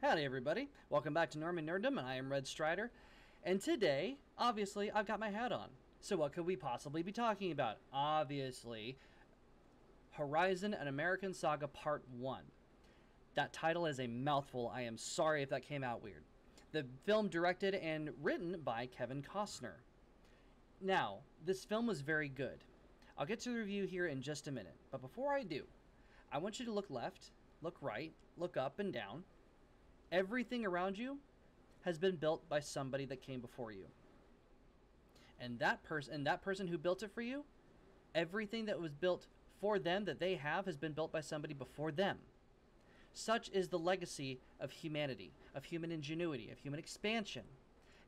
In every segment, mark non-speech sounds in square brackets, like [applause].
Howdy, everybody. Welcome back to Norman Nerddom, and I am Red Strider. And today, obviously, I've got my hat on. So, what could we possibly be talking about? Obviously, Horizon An American Saga Part 1. That title is a mouthful. I am sorry if that came out weird. The film directed and written by Kevin Costner. Now, this film was very good. I'll get to the review here in just a minute, but before I do, I want you to look left, look right, look up and down Everything around you has been built by somebody that came before you. And that person and that person who built it for you, everything that was built for them that they have has been built by somebody before them. Such is the legacy of humanity, of human ingenuity, of human expansion.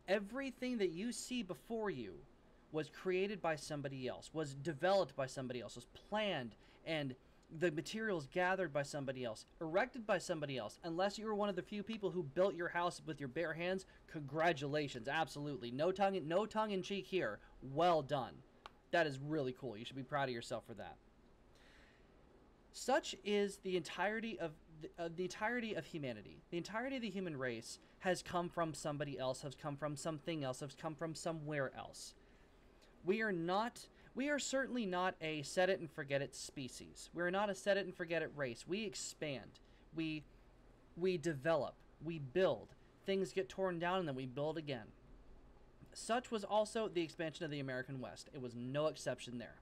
Everything that you see before you was created by somebody else, was developed by somebody else, was planned and the materials gathered by somebody else, erected by somebody else. Unless you were one of the few people who built your house with your bare hands, congratulations, absolutely. No tongue, no tongue in cheek here. Well done. That is really cool. You should be proud of yourself for that. Such is the entirety of the, uh, the entirety of humanity. The entirety of the human race has come from somebody else, has come from something else, has come from somewhere else. We are not we are certainly not a set it and forget it species. We're not a set it and forget it race. We expand. We we develop. We build. Things get torn down and then we build again. Such was also the expansion of the American West. It was no exception there.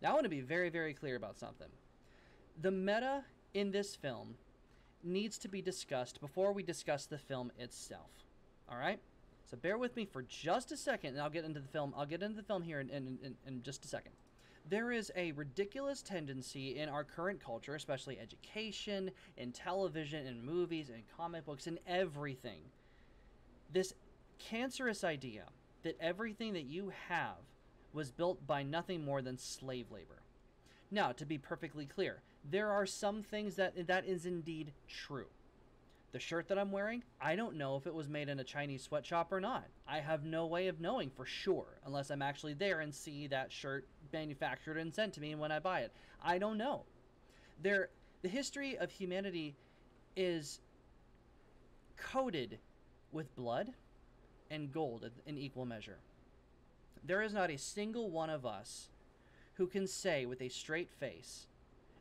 Now I want to be very very clear about something. The meta in this film needs to be discussed before we discuss the film itself. All right? So bear with me for just a second, and I'll get into the film. I'll get into the film here in, in, in, in just a second. There is a ridiculous tendency in our current culture, especially education, in television, in movies, in comic books, in everything. This cancerous idea that everything that you have was built by nothing more than slave labor. Now, to be perfectly clear, there are some things that that is indeed true. The shirt that I'm wearing, I don't know if it was made in a Chinese sweatshop or not. I have no way of knowing for sure unless I'm actually there and see that shirt manufactured and sent to me when I buy it. I don't know. There the history of humanity is coated with blood and gold in equal measure. There is not a single one of us who can say with a straight face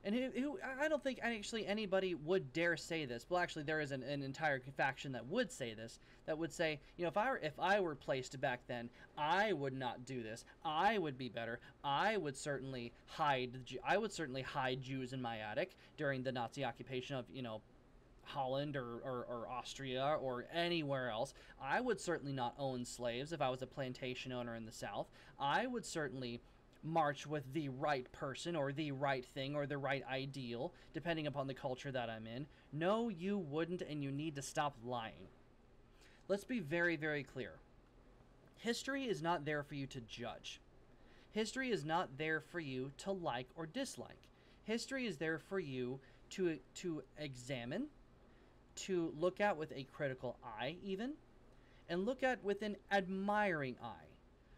and who, who, I don't think actually anybody would dare say this. Well, actually, there is an, an, entire faction that would say this. That would say, you know, if I were if I were placed back then, I would not do this. I would be better. I would certainly hide. I would certainly hide Jews in my attic during the Nazi occupation of you know Holland or, or, or, Austria or anywhere else. I would certainly not own slaves if I was a plantation owner in the South. I would certainly march with the right person or the right thing or the right ideal, depending upon the culture that I'm in. No, you wouldn't, and you need to stop lying. Let's be very, very clear. History is not there for you to judge. History is not there for you to like or dislike. History is there for you to, to examine, to look at with a critical eye, even, and look at with an admiring eye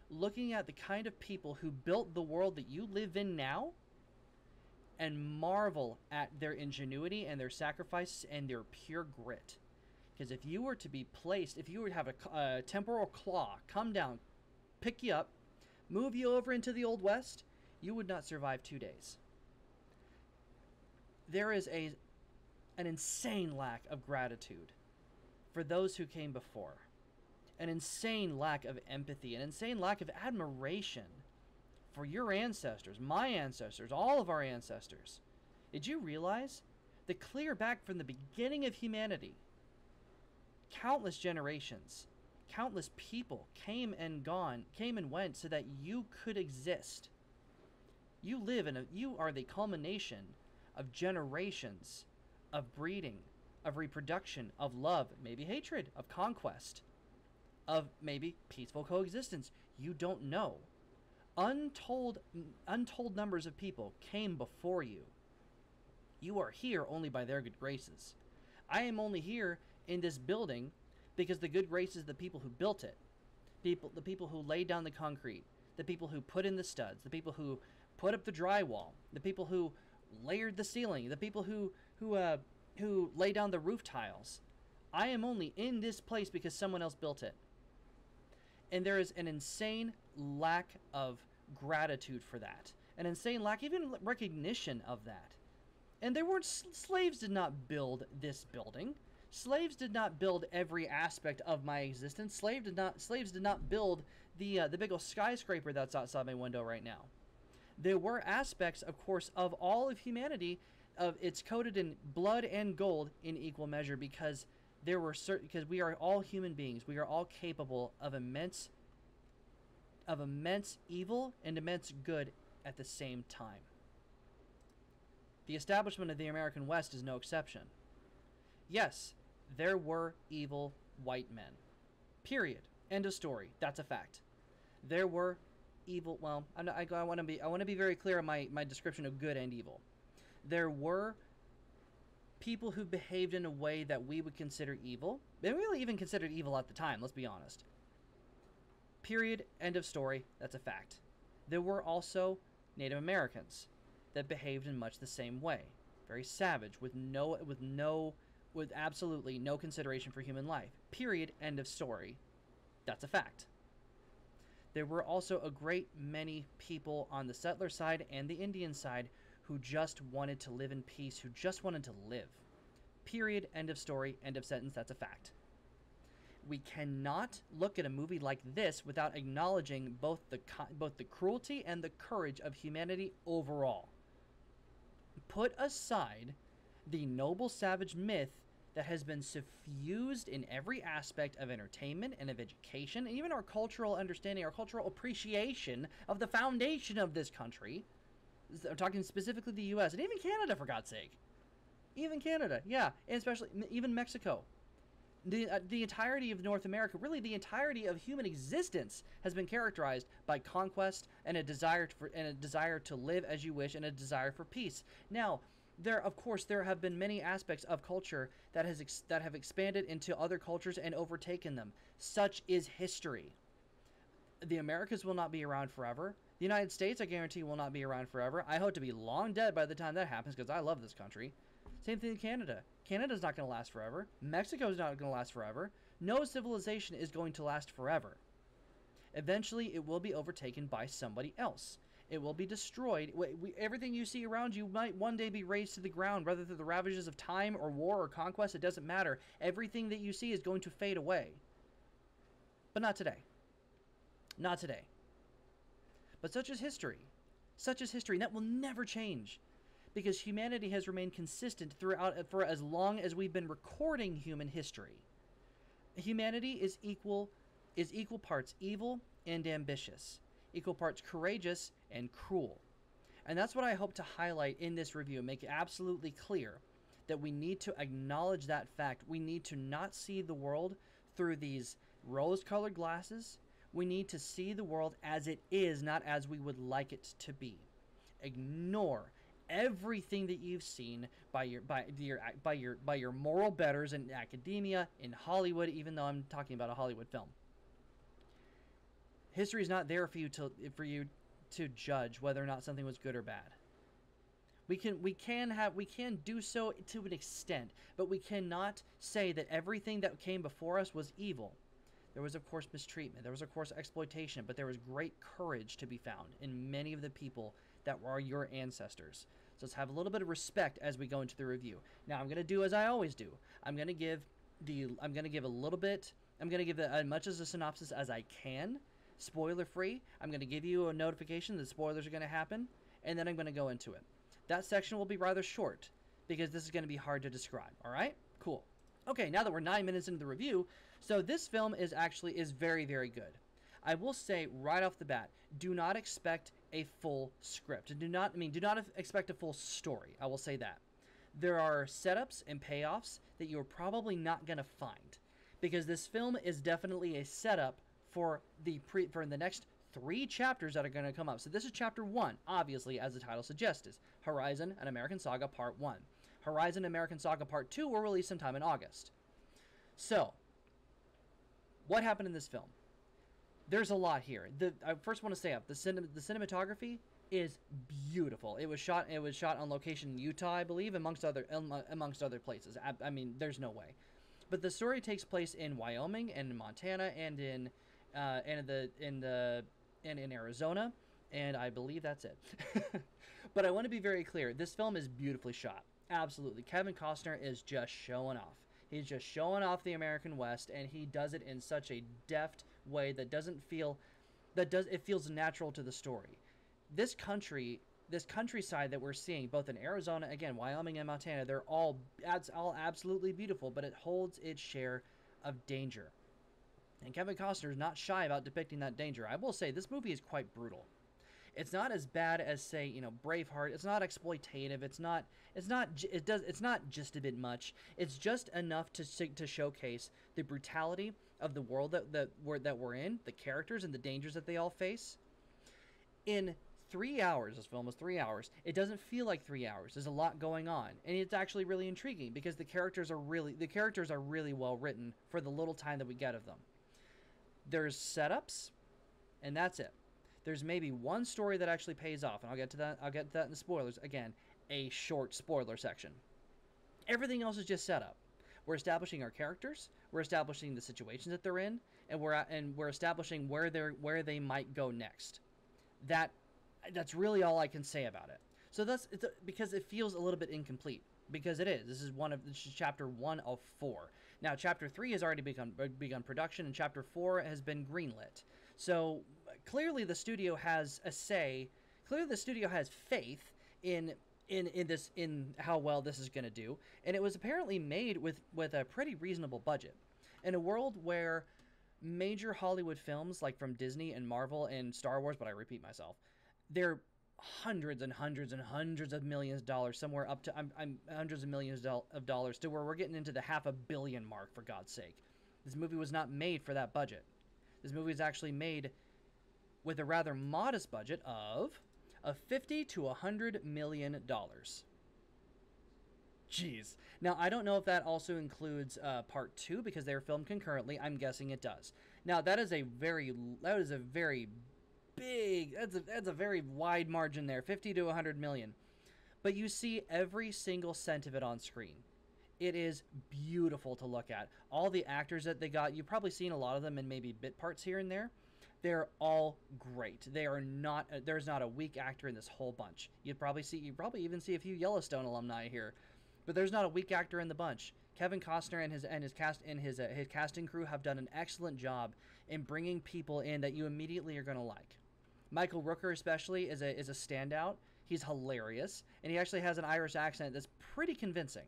looking at the kind of people who built the world that you live in now and marvel at their ingenuity and their sacrifice and their pure grit. Because if you were to be placed, if you were to have a, a temporal claw come down, pick you up, move you over into the Old West, you would not survive two days. There is a an insane lack of gratitude for those who came before an insane lack of empathy, an insane lack of admiration for your ancestors, my ancestors, all of our ancestors. Did you realize that clear back from the beginning of humanity, countless generations, countless people came and gone, came and went so that you could exist. You live in a you are the culmination of generations of breeding, of reproduction, of love, maybe hatred, of conquest of maybe peaceful coexistence. You don't know. Untold untold numbers of people came before you. You are here only by their good graces. I am only here in this building because the good graces of the people who built it. People the people who laid down the concrete, the people who put in the studs, the people who put up the drywall, the people who layered the ceiling, the people who who uh, who lay down the roof tiles. I am only in this place because someone else built it. And there is an insane lack of gratitude for that, an insane lack, even recognition of that. And there weren't slaves did not build this building. Slaves did not build every aspect of my existence. Slave did not slaves did not build the uh, the big old skyscraper that's outside my window right now. There were aspects, of course, of all of humanity of it's coated in blood and gold in equal measure because there were certain because we are all human beings. We are all capable of immense of immense evil and immense good at the same time. The establishment of the American West is no exception. Yes, there were evil white men. Period. End of story. That's a fact. There were evil. Well, not, I, I want to be. I want to be very clear on my my description of good and evil. There were people who behaved in a way that we would consider evil. They really even considered evil at the time. Let's be honest. Period. End of story. That's a fact. There were also Native Americans that behaved in much the same way. Very savage, with no with no with absolutely no consideration for human life. Period. End of story. That's a fact. There were also a great many people on the settler side and the Indian side who just wanted to live in peace, who just wanted to live. Period. End of story. End of sentence. That's a fact. We cannot look at a movie like this without acknowledging both the both the cruelty and the courage of humanity overall. Put aside the noble savage myth that has been suffused in every aspect of entertainment and of education, and even our cultural understanding, our cultural appreciation of the foundation of this country. I'm talking specifically the U.S. and even Canada, for God's sake. Even Canada, yeah, and especially even Mexico. The, uh, the entirety of North America, really the entirety of human existence, has been characterized by conquest and a desire for and a desire to live as you wish and a desire for peace. Now, there of course there have been many aspects of culture that has ex- that have expanded into other cultures and overtaken them such is history the americas will not be around forever the united states i guarantee will not be around forever i hope to be long dead by the time that happens because i love this country same thing in canada canada's not going to last forever mexico's not going to last forever no civilization is going to last forever eventually it will be overtaken by somebody else it will be destroyed. Everything you see around you might one day be razed to the ground, whether through the ravages of time or war or conquest. It doesn't matter. Everything that you see is going to fade away. But not today. Not today. But such is history. Such is history. And that will never change. Because humanity has remained consistent throughout for as long as we've been recording human history. Humanity is equal is equal parts evil and ambitious equal parts courageous and cruel. And that's what I hope to highlight in this review, and make it absolutely clear that we need to acknowledge that fact. We need to not see the world through these rose colored glasses. We need to see the world as it is, not as we would like it to be. Ignore everything that you've seen by your by your by your by your moral betters in academia, in Hollywood, even though I'm talking about a Hollywood film history is not there for you to for you to judge whether or not something was good or bad. We can we can have we can do so to an extent, but we cannot say that everything that came before us was evil. There was of course mistreatment, there was of course exploitation, but there was great courage to be found in many of the people that were your ancestors. So let's have a little bit of respect as we go into the review. Now I'm going to do as I always do. I'm going to give the I'm going to give a little bit I'm going to give as much as a synopsis as I can spoiler free. I'm going to give you a notification that spoilers are going to happen, and then I'm going to go into it. That section will be rather short because this is going to be hard to describe. All right? Cool. Okay, now that we're nine minutes into the review, so this film is actually is very very good. I will say right off the bat, do not expect a full script. Do not I mean do not expect a full story. I will say that. There are setups and payoffs that you're probably not going to find because this film is definitely a setup for the pre for the next three chapters that are going to come up. So this is chapter one, obviously, as the title suggests, is Horizon: An American Saga Part One. Horizon: American Saga Part Two will release sometime in August. So, what happened in this film? There's a lot here. The I first want to say up the cin- the cinematography is beautiful. It was shot it was shot on location in Utah, I believe, amongst other amongst other places. I, I mean, there's no way. but the story takes place in Wyoming and in Montana and in uh, and in the in the and in Arizona, and I believe that's it. [laughs] but I want to be very clear: this film is beautifully shot. Absolutely, Kevin Costner is just showing off. He's just showing off the American West, and he does it in such a deft way that doesn't feel that does it feels natural to the story. This country, this countryside that we're seeing, both in Arizona, again, Wyoming and Montana, they're all that's all absolutely beautiful, but it holds its share of danger. And Kevin Costner is not shy about depicting that danger. I will say this movie is quite brutal. It's not as bad as say, you know, Braveheart. It's not exploitative. It's not it's not it does it's not just a bit much. It's just enough to to showcase the brutality of the world that that we're that we're in, the characters and the dangers that they all face. In three hours, this film is three hours. It doesn't feel like three hours. There's a lot going on, and it's actually really intriguing because the characters are really the characters are really well written for the little time that we get of them. There's setups, and that's it. There's maybe one story that actually pays off, and I'll get to that. I'll get to that in the spoilers. Again, a short spoiler section. Everything else is just set up. We're establishing our characters. We're establishing the situations that they're in, and we're at, and we're establishing where they're where they might go next. That that's really all I can say about it. So that's it's a, because it feels a little bit incomplete because it is. This is one of this is chapter one of four. Now, chapter three has already begun uh, begun production, and chapter four has been greenlit. So clearly the studio has a say. Clearly the studio has faith in in in this in how well this is going to do, and it was apparently made with with a pretty reasonable budget. In a world where major Hollywood films like from Disney and Marvel and Star Wars, but I repeat myself, they're hundreds and hundreds and hundreds of millions of dollars, somewhere up to I'm, I'm hundreds of millions of dollars to where we're getting into the half a billion mark for God's sake. This movie was not made for that budget. This movie is actually made with a rather modest budget of of 50 to 100 million dollars. Jeez. Now, I don't know if that also includes uh, part two because they're filmed concurrently. I'm guessing it does. Now, that is a very that is a very big that's a that's a very wide margin there, 50 to 100 million. But you see every single cent of it on screen. It is beautiful to look at. All the actors that they got, you've probably seen a lot of them in maybe bit parts here and there. They're all great. They are not. Uh, there's not a weak actor in this whole bunch. You'd probably see. You probably even see a few Yellowstone alumni here, but there's not a weak actor in the bunch. Kevin Costner and his and his cast and his uh, his casting crew have done an excellent job in bringing people in that you immediately are going to like. Michael Rooker especially is a is a standout. He's hilarious, and he actually has an Irish accent that's pretty convincing.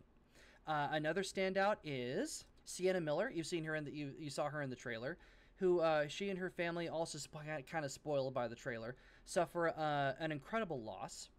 Uh, another standout is Sienna Miller. You've seen her in the you, you saw her in the trailer who uh, she and her family, also sp- kind of spoiled by the trailer, suffer uh, an incredible loss,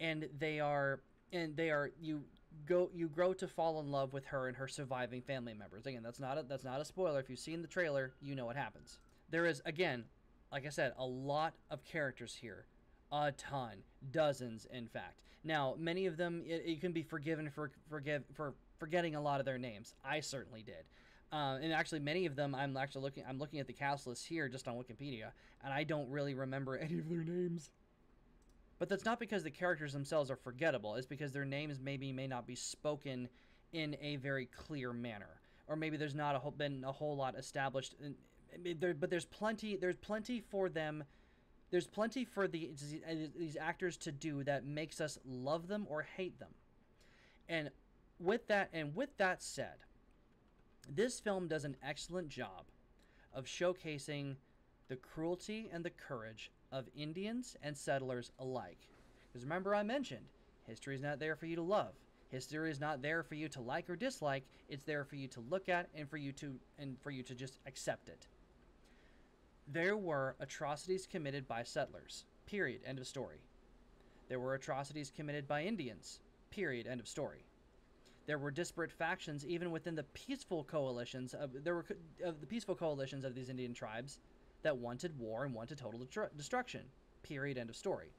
and they are and they are you go you grow to fall in love with her and her surviving family members. Again, that's not a, that's not a spoiler. If you've seen the trailer, you know what happens. There is again, like I said, a lot of characters here, a ton, dozens in fact. Now, many of them you can be forgiven for forgive for forgetting a lot of their names. I certainly did. Uh, and actually, many of them I'm actually looking. I'm looking at the cast list here just on Wikipedia, and I don't really remember [laughs] any of their names. But that's not because the characters themselves are forgettable. It's because their names maybe may not be spoken in a very clear manner, or maybe there's not a whole, been a whole lot established. In, there, but there's plenty. There's plenty for them. There's plenty for the these actors to do that makes us love them or hate them. And with that, and with that said, this film does an excellent job of showcasing the cruelty and the courage of Indians and settlers alike. Because remember, I mentioned history is not there for you to love. History is not there for you to like or dislike. It's there for you to look at and for you to and for you to just accept it. There were atrocities committed by settlers. Period. End of story. There were atrocities committed by Indians. Period. End of story. There were disparate factions even within the peaceful coalitions of there were of the peaceful coalitions of these Indian tribes that wanted war and wanted total destruction. Period. End of story.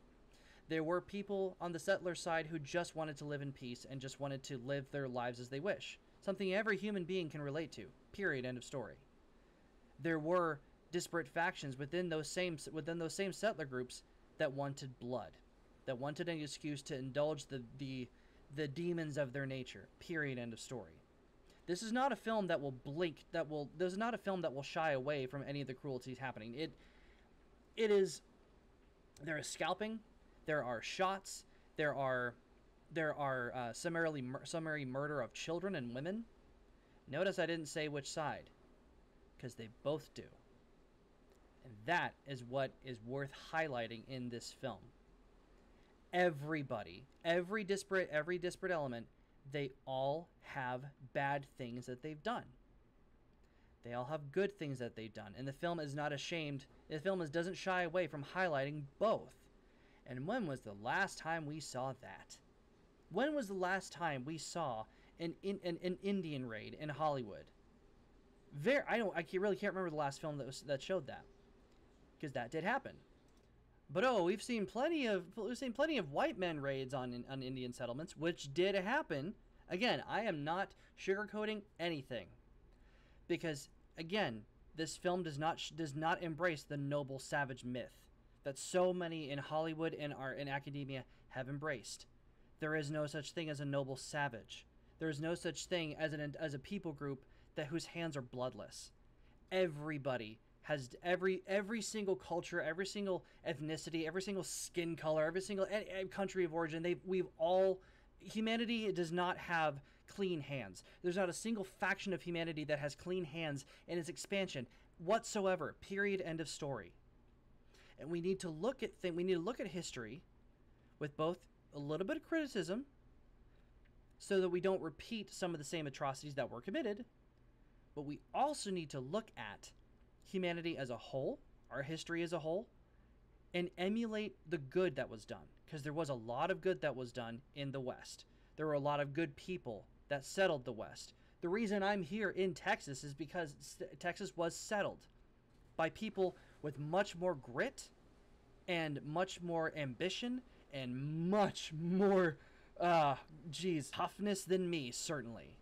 There were people on the settler side who just wanted to live in peace and just wanted to live their lives as they wish. Something every human being can relate to. Period. End of story. There were disparate factions within those same within those same settler groups that wanted blood, that wanted an excuse to indulge the the the demons of their nature. Period. End of story. This is not a film that will blink. That will. This is not a film that will shy away from any of the cruelties happening. It. It is. There is scalping. There are shots. There are. There are uh, summarily mur- summary murder of children and women. Notice I didn't say which side, because they both do. And that is what is worth highlighting in this film. Everybody, every disparate, every disparate element, they all have bad things that they've done. They all have good things that they've done, and the film is not ashamed. The film is, doesn't shy away from highlighting both. And when was the last time we saw that? When was the last time we saw an, an, an Indian raid in Hollywood? Very, I don't, I really can't remember the last film that was that showed that, because that did happen. But oh, we've seen plenty of we've seen plenty of white men raids on on Indian settlements, which did happen. Again, I am not sugarcoating anything, because again, this film does not does not embrace the noble savage myth that so many in Hollywood and art and academia have embraced. There is no such thing as a noble savage. There is no such thing as an as a people group that whose hands are bloodless. Everybody has every every single culture, every single ethnicity, every single skin color, every single country of origin. They we've all humanity does not have clean hands. There's not a single faction of humanity that has clean hands in its expansion whatsoever. Period. End of story. And we need to look at thing. We need to look at history with both a little bit of criticism, so that we don't repeat some of the same atrocities that were committed. But we also need to look at humanity as a whole, our history as a whole, and emulate the good that was done. Because there was a lot of good that was done in the West. There were a lot of good people that settled the West. The reason I'm here in Texas is because Texas was settled by people with much more grit and much more ambition and much more, uh, geez, toughness than me, certainly.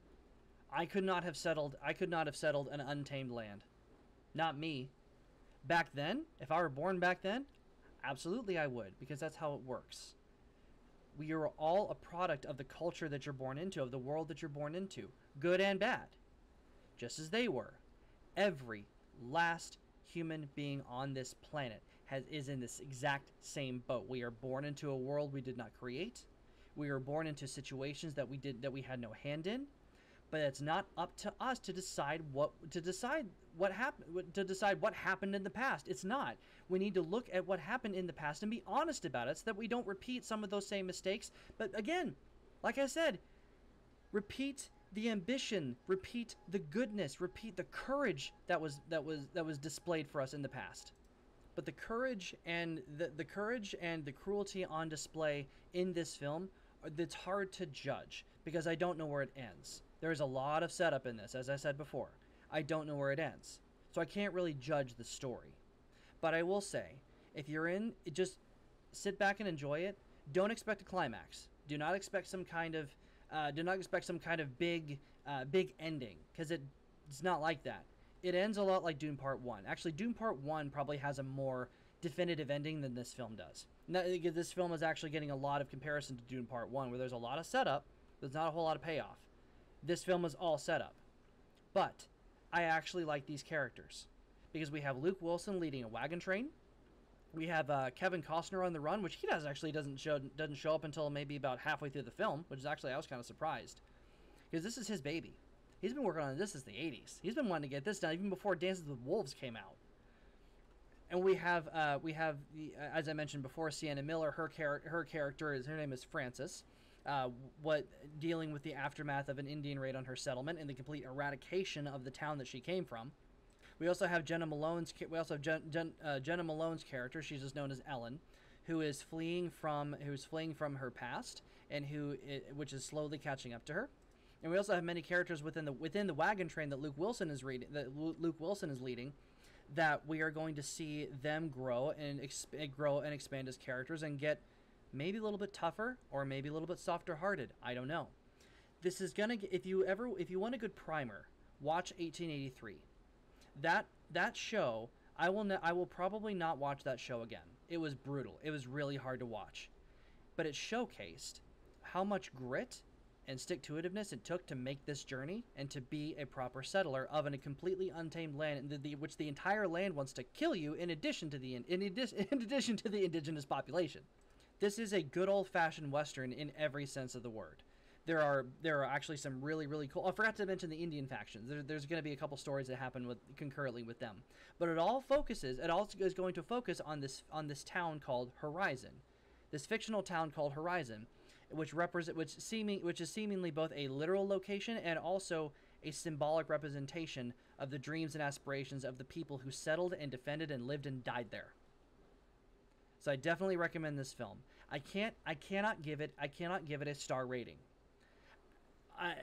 I could not have settled, I could not have settled an untamed land. Not me. Back then, if I were born back then, absolutely I would, because that's how it works. We are all a product of the culture that you're born into, of the world that you're born into, good and bad, just as they were. Every last human being on this planet has, is in this exact same boat. We are born into a world we did not create. We are born into situations that we did that we had no hand in but it's not up to us to decide what to decide what happened to decide what happened in the past. It's not. We need to look at what happened in the past and be honest about it so that we don't repeat some of those same mistakes. But again, like I said, repeat the ambition, repeat the goodness, repeat the courage that was that was that was displayed for us in the past. But the courage and the, the courage and the cruelty on display in this film, uh, it's hard to judge because I don't know where it ends. There is a lot of setup in this, as I said before. I don't know where it ends. So I can't really judge the story. But I will say, if you're in, just sit back and enjoy it. Don't expect a climax. Do not expect some kind of, uh, do not expect some kind of big, uh, big ending because it, it's not like that. It ends a lot like Dune Part One. Actually, Dune Part One probably has a more definitive ending than this film does. Now, this film is actually getting a lot of comparison to Dune Part One, where there's a lot of setup, there's not a whole lot of payoff this film is all setup. But I actually like these characters because we have Luke Wilson leading a wagon train. We have uh, Kevin Costner on the run, which he does actually doesn't show doesn't show up until maybe about halfway through the film, which is actually I was kind of surprised because this is his baby. He's been working on this since the 80s. He's been wanting to get this done even before Dances with Wolves came out. And we have uh, we have the, uh, as I mentioned before, Sienna Miller. Her char- her character is her name is Frances uh, what dealing with the aftermath of an Indian raid on her settlement and the complete eradication of the town that she came from. We also have Jena Malone's. We also have Jen, Jen, uh, Jena Malone's character. She's just known as Ellen, who is fleeing from who's fleeing from her past and who which is slowly catching up to her. And we also have many characters within the within the wagon train that Luke Wilson is reading that Luke Wilson is leading that we are going to see them grow and exp- grow and expand as characters and get maybe a little bit tougher or maybe a little bit softer hearted. I don't know. This is gonna if you ever if you want a good primer, watch 1883. That that show, I will ne- I will probably not watch that show again. It was brutal. It was really hard to watch. But it showcased how much grit and stick to itiveness it took to make this journey and to be a proper settler of a completely untamed land, the, the, which the entire land wants to kill you. In addition to the in, in, addi- [laughs] in addition to the indigenous population, this is a good old fashioned western in every sense of the word. There are there are actually some really really cool. I forgot to mention the Indian factions. There, there's going to be a couple stories that happen with concurrently with them, but it all focuses. It also is going to focus on this on this town called Horizon, this fictional town called Horizon, which represent which seeming which is seemingly both a literal location and also a symbolic representation of the dreams and aspirations of the people who settled and defended and lived and died there. So I definitely recommend this film. I can't I cannot give it I cannot give it a star rating. I,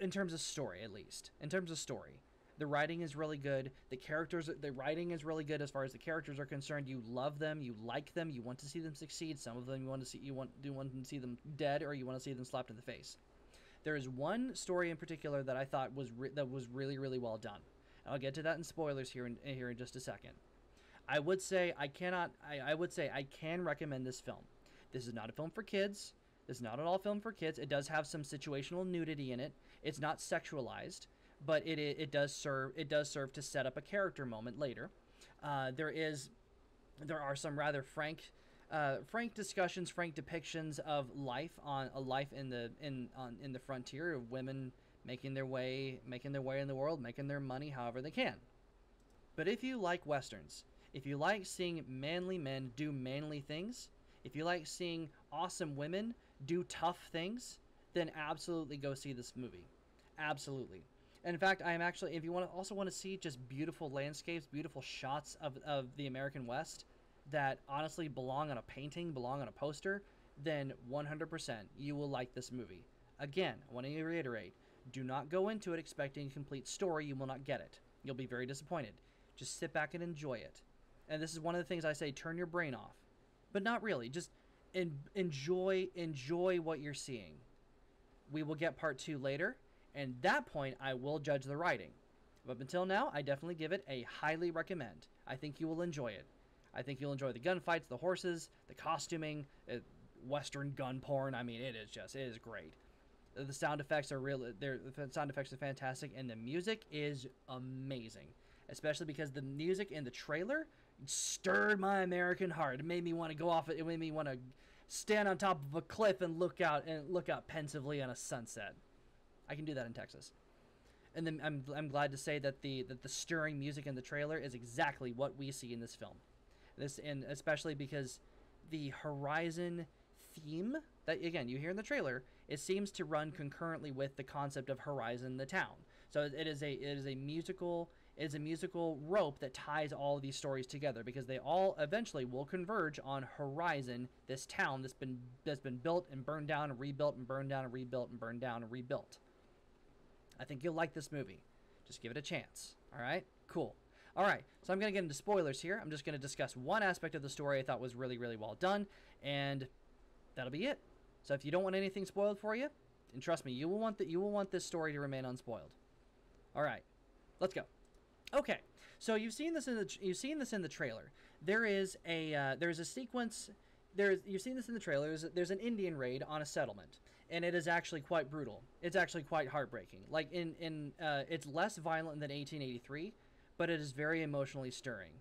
in terms of story at least. In terms of story. The writing is really good. The characters, the writing is really good as far as the characters are concerned. You love them, you like them, you want to see them succeed. Some of them you want to see, you want do want to see them dead, or you want to see them slapped in the face. There is one story in particular that I thought was re- that was really really well done. I'll get to that in spoilers here in here in just a second. I would say I cannot. I, I would say I can recommend this film. This is not a film for kids. This is not at all a film for kids. It does have some situational nudity in it. It's not sexualized, but it, it, it does serve it does serve to set up a character moment later. Uh, there is there are some rather frank uh, frank discussions, frank depictions of life on a life in the in on in the frontier of women making their way making their way in the world, making their money however they can. But if you like westerns, if you like seeing manly men do manly things, if you like seeing awesome women do tough things, then absolutely go see this movie. Absolutely. And in fact, I am actually, if you want to also want to see just beautiful landscapes, beautiful shots of, of the American West that honestly belong on a painting, belong on a poster, then 100% you will like this movie. Again, I want to reiterate do not go into it expecting a complete story. You will not get it. You'll be very disappointed. Just sit back and enjoy it. And this is one of the things I say turn your brain off. But not really. Just en- enjoy enjoy what you're seeing. We will get part 2 later, and that point I will judge the writing. But until now, I definitely give it a highly recommend. I think you will enjoy it. I think you'll enjoy the gunfights, the horses, the costuming, uh, western gun porn. I mean, it is just it is great. The sound effects are real. the sound effects are fantastic, and the music is amazing. Especially because the music in the trailer stirred my American heart. It made me want to go off. It made me want to stand on top of a cliff and look out and look out pensively on a sunset. I can do that in Texas. And then I'm, I'm glad to say that the that the stirring music in the trailer is exactly what we see in this film. This and especially because the Horizon theme that again you hear in the trailer, it seems to run concurrently with the concept of Horizon the town. So it is a it is a musical is a musical rope that ties all of these stories together because they all eventually will converge on Horizon, this town that's been that's been built and burned down and rebuilt and burned down and rebuilt and burned down and rebuilt. I think you'll like this movie. Just give it a chance. All right? Cool. All right. So I'm going to get into spoilers here. I'm just going to discuss one aspect of the story I thought was really really well done and that'll be it. So if you don't want anything spoiled for you, and trust me, you will want that you will want this story to remain unspoiled. All right. Let's go. Okay, so you've seen this in the you've seen this in the trailer. There is a uh, there's a sequence. There's you've seen this in the trailer. There's, there's an Indian raid on a settlement, and it is actually quite brutal. It's actually quite heartbreaking. Like in in uh, it's less violent than 1883, but it is very emotionally stirring.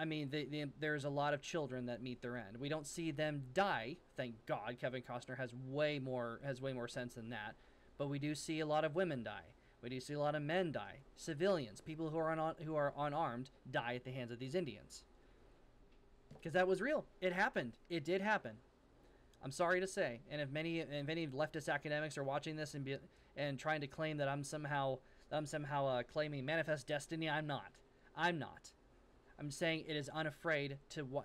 I mean, the, the, there's a lot of children that meet their end. We don't see them die, thank God. Kevin Costner has way more has way more sense than that, but we do see a lot of women die. We do see a lot of men die, civilians, people who are un- who are unarmed die at the hands of these Indians. Because that was real. It happened. It did happen. I'm sorry to say, and if many if any leftist academics are watching this and be, and trying to claim that I'm somehow I'm somehow uh, claiming manifest destiny, I'm not. I'm not. I'm saying it is unafraid to uh,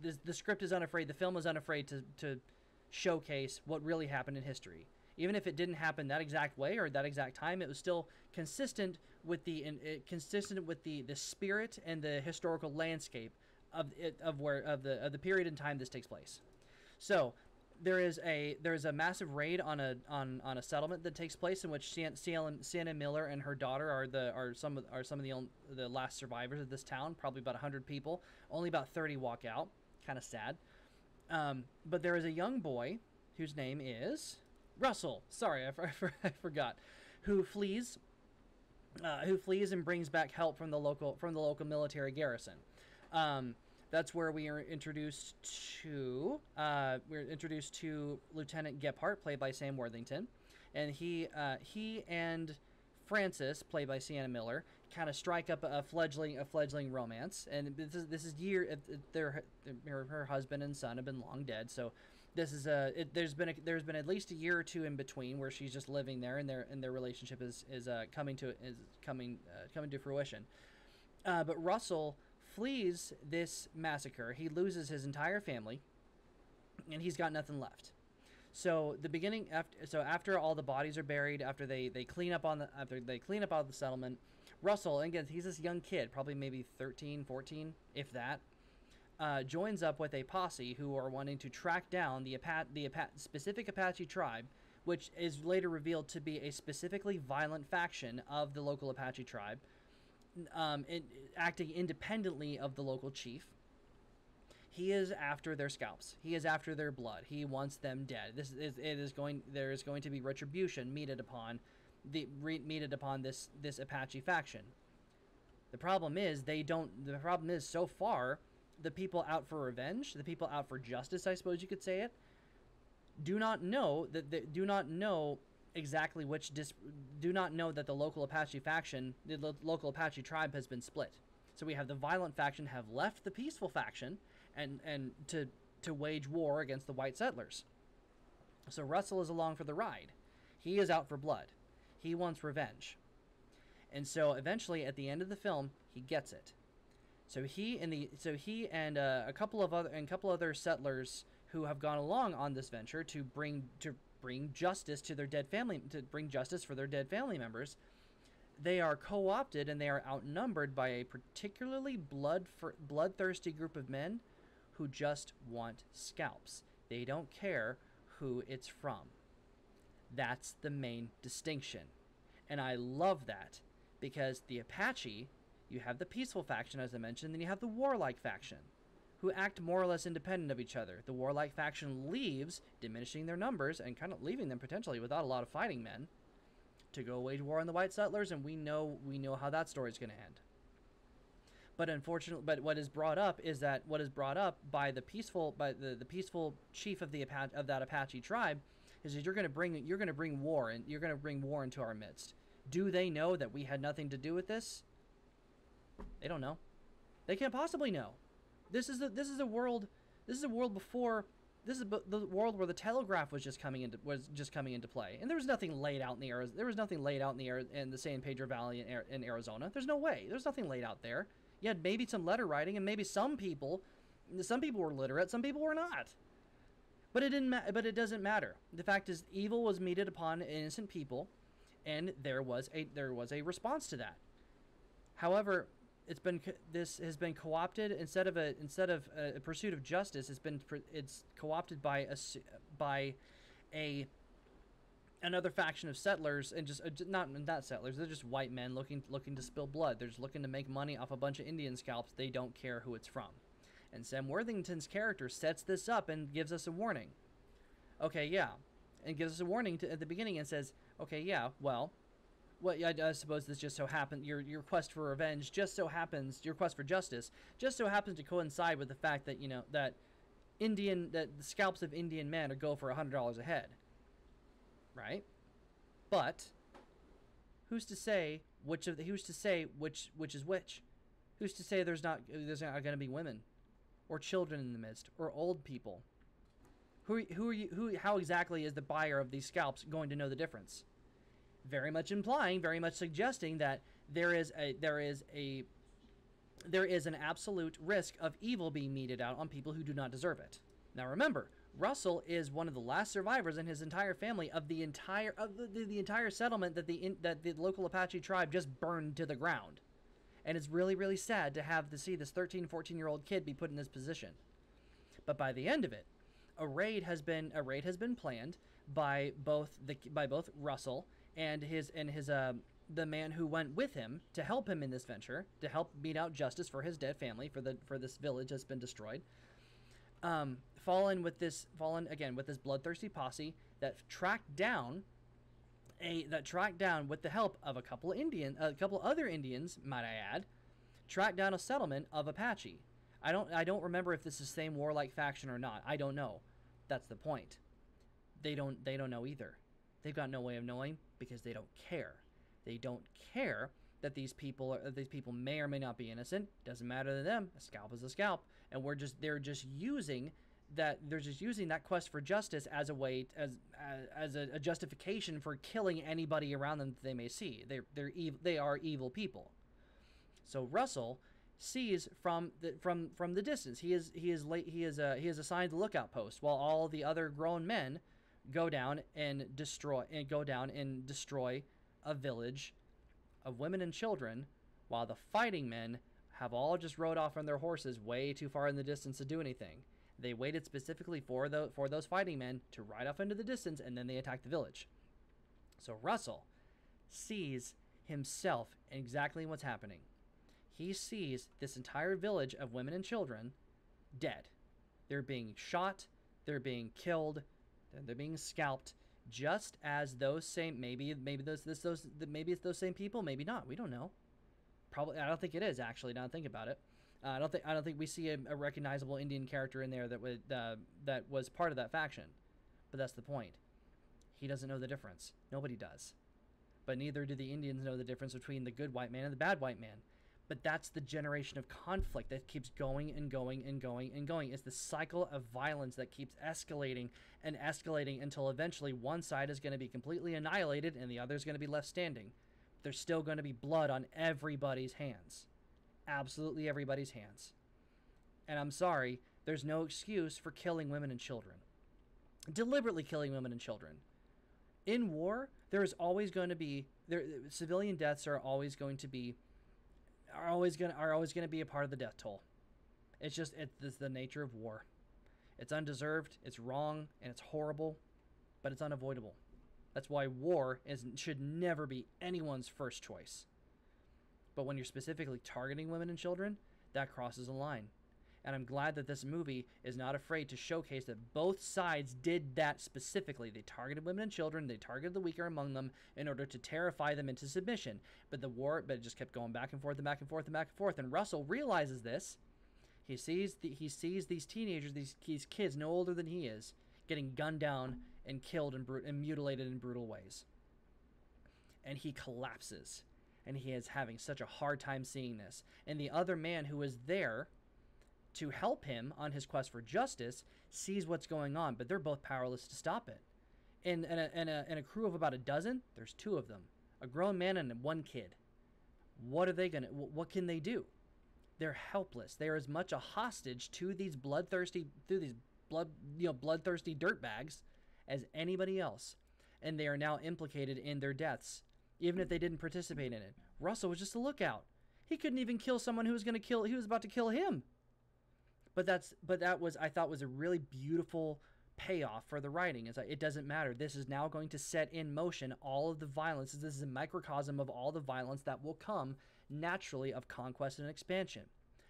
the, the script is unafraid. The film is unafraid to to showcase what really happened in history even if it didn't happen that exact way or that exact time, it was still consistent with the in, consistent with the the spirit and the historical landscape of it, of where of the of the period in time this takes place. So there is a there is a massive raid on a on, on a settlement that takes place in which Sienna, Sienna Miller and her daughter are the are some of are some of the the last survivors of this town. Probably about hundred people. Only about thirty walk out. Kind of sad. Um, but there is a young boy whose name is Russell, sorry, I, [laughs] I forgot, who flees, uh, who flees and brings back help from the local from the local military garrison. Um, that's where we are introduced to uh, we're introduced to Lieutenant Gephart, played by Sam Worthington, and he uh, he and Frances, played by Sienna Miller, kind of strike up a fledgling a fledgling romance. And this is this is year their her, her husband and son have been long dead, so this is a it, there's been a, there's been at least a year or two in between where she's just living there and their and their relationship is is uh, coming to is coming uh, coming to fruition. Uh, but Russell flees this massacre. He loses his entire family, and he's got nothing left. So the beginning after so after all the bodies are buried, after they they clean up on the after they clean up out of the settlement, Russell again he's this young kid, probably maybe 13, 14, if that. Uh, joins up with a posse who are wanting to track down the Apa- the Apa- specific Apache tribe, which is later revealed to be a specifically violent faction of the local Apache tribe, um, in, acting independently of the local chief. He is after their scalps. He is after their blood. He wants them dead. This is it is going. There is going to be retribution meted upon the re, meted upon this this Apache faction. The problem is they don't. The problem is so far, the people out for revenge, the people out for justice, I suppose you could say it, do not know that they do not know exactly which dis, do not know that the local Apache faction, the lo- local Apache tribe has been split. So we have the violent faction have left the peaceful faction and and to to wage war against the white settlers. So Russell is along for the ride. He is out for blood. He wants revenge. And so eventually at the end of the film, he gets it. So he and the so he and uh, a couple of other and a couple other settlers who have gone along on this venture to bring to bring justice to their dead family to bring justice for their dead family members. They are co-opted and they are outnumbered by a particularly blood bloodthirsty group of men who just want scalps. They don't care who it's from. That's the main distinction. And I love that because the Apache, you have the peaceful faction, as I mentioned, then you have the warlike faction, who act more or less independent of each other. The warlike faction leaves, diminishing their numbers and kind of leaving them potentially without a lot of fighting men to go wage war on the white settlers, and we know we know how that story is going to end. But unfortunately, but what is brought up is that what is brought up by the peaceful by the, the peaceful chief of the Apache, of that Apache tribe is that you're going to bring you're going to bring war and you're going to bring war into our midst. Do they know that we had nothing to do with this? They don't know. They can't possibly know. This is the this is a world this is a world before this is the world where the telegraph was just coming into was just coming into play, and there was nothing laid out in the air. There was nothing laid out in the air in the San Pedro Valley in, in Arizona. There's no way. There's nothing laid out there. You had maybe some letter writing, and maybe some people, some people were literate, some people were not. But it didn't. Ma- but it doesn't matter. The fact is, evil was meted upon innocent people, and there was a there was a response to that. However, it's been this has been co-opted instead of a instead of a, a pursuit of justice. It's been it's co-opted by a by a another faction of settlers and just uh, not not settlers they're just white men looking looking to spill blood. They're just looking to make money off a bunch of indian scalps. They don't care who it's from. And sam worthington's character sets this up and gives us a warning. Okay yeah. And gives us a warning to, at the beginning and says okay yeah well what I, I suppose this just so happened your your quest for revenge just so happens your quest for justice just so happens to coincide with the fact that you know that indian that the scalps of indian men are go for hundred dollars a head right? But who's to say which of the, who's to say which which is which? Who's to say there's not there's not going to be women or children in the midst or old people? Who who are you who how exactly is the buyer of these scalps going to know the difference? Very much implying, very much suggesting that there is a there is a there is an absolute risk of evil being meted out on people who do not deserve it. Now remember, Russell is one of the last survivors in his entire family of the entire of the, the, the entire settlement that the in, that the local Apache tribe just burned to the ground. And it's really really sad to have to see this 13 14 year old kid be put in this position. But by the end of it, a raid has been a raid has been planned by both the by both Russell and his and his uh, the man who went with him to help him in this venture to help mete out justice for his dead family for the for this village that's been destroyed. Um, fallen with this fallen again with this bloodthirsty posse that tracked down a that tracked down with the help of a couple of Indian a couple other Indians, might I add, tracked down a settlement of Apache. I don't I don't remember if this is the same warlike faction or not. I don't know. That's the point. They don't they don't know either. They've got no way of knowing because they don't care. They don't care that these people are, these people may or may not be innocent. Doesn't matter to them. A scalp is a scalp, and we're just they're just using that they're just using that quest for justice as a way as as a, a justification for killing anybody around them that they may see. They're they're evil. they are evil people. So Russell sees from the from from the distance. He is he is late. He is he is assigned the lookout post while all the other grown men go down and destroy and go down and destroy a village of women and children, while the fighting men have all just rode off on their horses way too far in the distance to do anything. They waited specifically for the for those fighting men to ride off into the distance and then they attacked the village. So Russell sees himself exactly what's happening. He sees this entire village of women and children dead. They're being shot, they're being killed, they're being scalped just as those same maybe maybe those this those maybe it's those same people, maybe not. We don't know. Probably I don't think it is actually. Now think about it. Uh, I don't think I don't think we see a, a recognizable Indian character in there that would uh, that was part of that faction. But that's the point. He doesn't know the difference. Nobody does. But neither do the Indians know the difference between the good white man and the bad white man. But that's the generation of conflict that keeps going and going and going and going. It's the cycle of violence that keeps escalating and escalating until eventually one side is going to be completely annihilated and the other is going to be left standing. There's still going to be blood on everybody's hands. Absolutely everybody's hands. And I'm sorry, there's no excuse for killing women and children. Deliberately killing women and children. In war, there is always going to be there civilian deaths are always going to be are always going to are always to be a part of the death toll. It's just it's the nature of war. It's undeserved, it's wrong, and it's horrible, but it's unavoidable. That's why war is should never be anyone's first choice. But when you're specifically targeting women and children, that crosses a line. And I'm glad that this movie is not afraid to showcase that both sides did that specifically. They targeted women and children, they targeted the weaker among them in order to terrify them into submission. But the war, but it just kept going back and forth and back and forth and back and forth. And Russell realizes this. He sees the, he sees these teenagers, these, these kids no older than he is, getting gunned down and killed and, bru- and mutilated in brutal ways. And he collapses. And he is having such a hard time seeing this. And the other man who is there to help him on his quest for justice sees what's going on, but they're both powerless to stop it. In, in, a, in, a, in a crew of about a dozen, there's two of them a grown man and one kid. What are they to, what can they do? They're helpless. They're as much a hostage to these bloodthirsty, through these blood, you know, bloodthirsty dirtbags as anybody else. And they are now implicated in their deaths, even if they didn't participate in it. Russell was just a lookout. He couldn't even kill someone who was going to kill, he was about to kill him but that's but that was I thought was a really beautiful payoff for the writing. Is like it doesn't matter. This is now going to set in motion all of the violence. This is a microcosm of all the violence that will come naturally of conquest and expansion,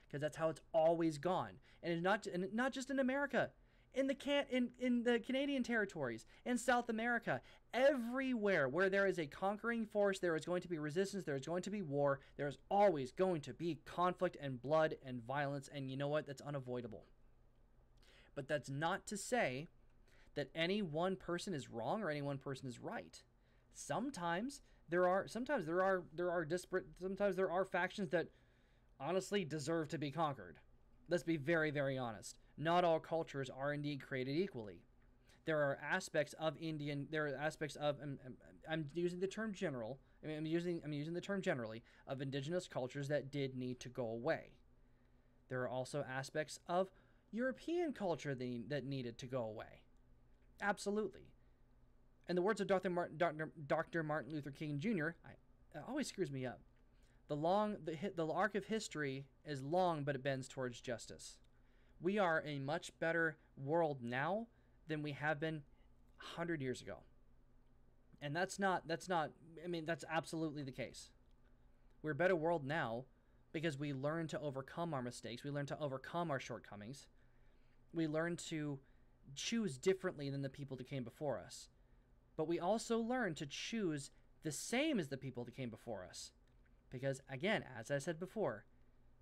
because that's how it's always gone. And it's not and not just in America in the can in, in the Canadian territories, in South America, everywhere where there is a conquering force, there is going to be resistance, there is going to be war, there is always going to be conflict and blood and violence, and you know what? That's unavoidable. But that's not to say that any one person is wrong or any one person is right. Sometimes there are sometimes there are there are disparate sometimes there are factions that honestly deserve to be conquered. Let's be very very honest not all cultures are indeed created equally. There are aspects of Indian. There are aspects of. I'm, I'm using the term general. I'm using. I'm using the term generally of indigenous cultures that did need to go away. There are also aspects of European culture that, that needed to go away. Absolutely. In the words of Dr. Martin. Dr. Martin Luther King Jr., I, it always screws me up. The long the the arc of history is long, but it bends towards justice we are a much better world now than we have been 100 years ago. And that's not that's not I mean that's absolutely the case. We're a better world now because we learn to overcome our mistakes, we learn to overcome our shortcomings. We learn to choose differently than the people that came before us. But we also learn to choose the same as the people that came before us. Because, again, as I said before,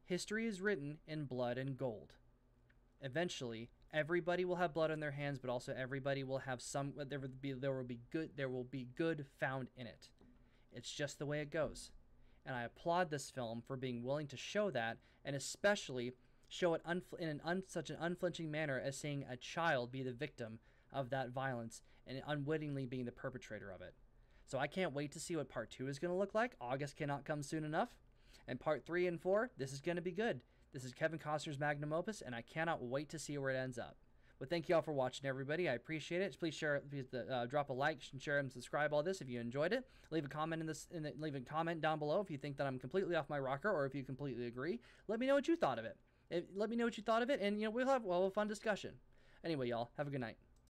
history is written in blood and gold. Eventually, everybody will have blood on their hands, but also everybody will have some. There will be there will be good. There will be good found in it. It's just the way it goes, and I applaud this film for being willing to show that, and especially show it unfl- in an un- such an unflinching manner as seeing a child be the victim of that violence and unwittingly being the perpetrator of it. So I can't wait to see what part two is going to look like. August cannot come soon enough. And part three and four, this is going to be good. This is Kevin Costner's magnum opus, and I cannot wait to see where it ends up. But thank you all for watching, everybody. I appreciate it. Please share, please uh, drop a like, share, and subscribe. All this if you enjoyed it. Leave a comment in this, in the, leave a comment down below if you think that I'm completely off my rocker or if you completely agree. Let me know what you thought of it. Let me know what you thought of it, and you know we'll have well a fun discussion. Anyway, y'all have a good night.